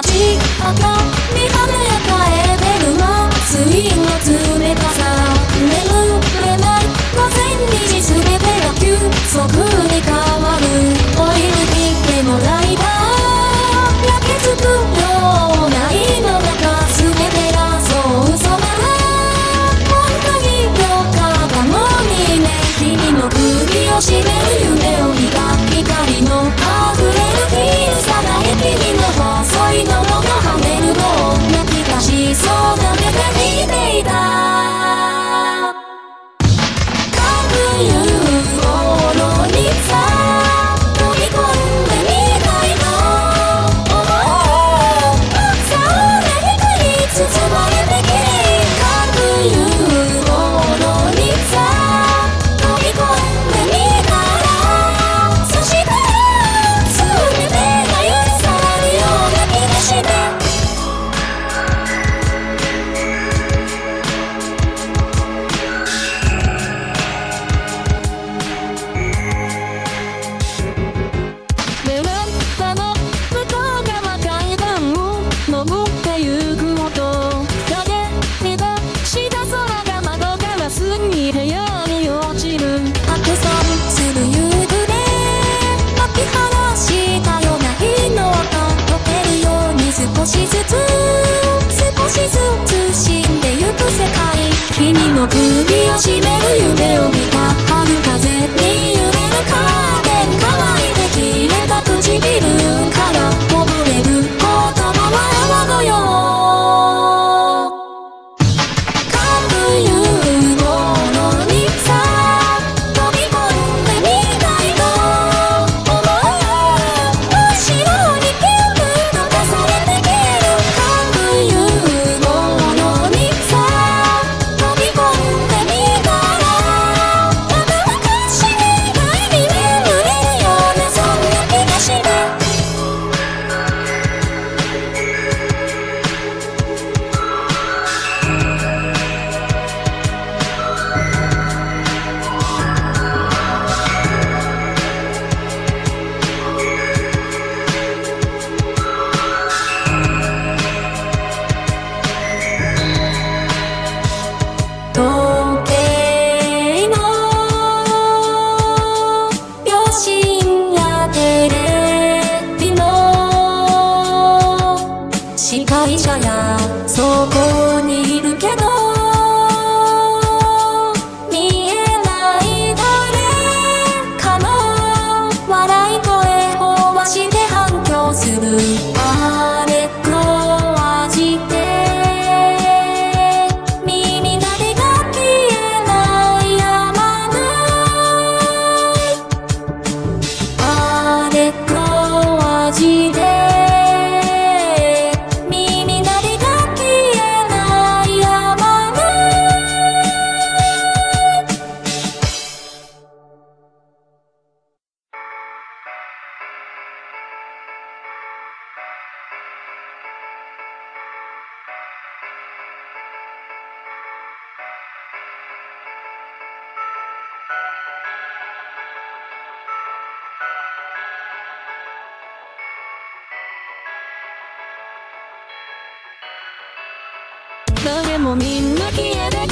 街赤 Hey. もみんな消えて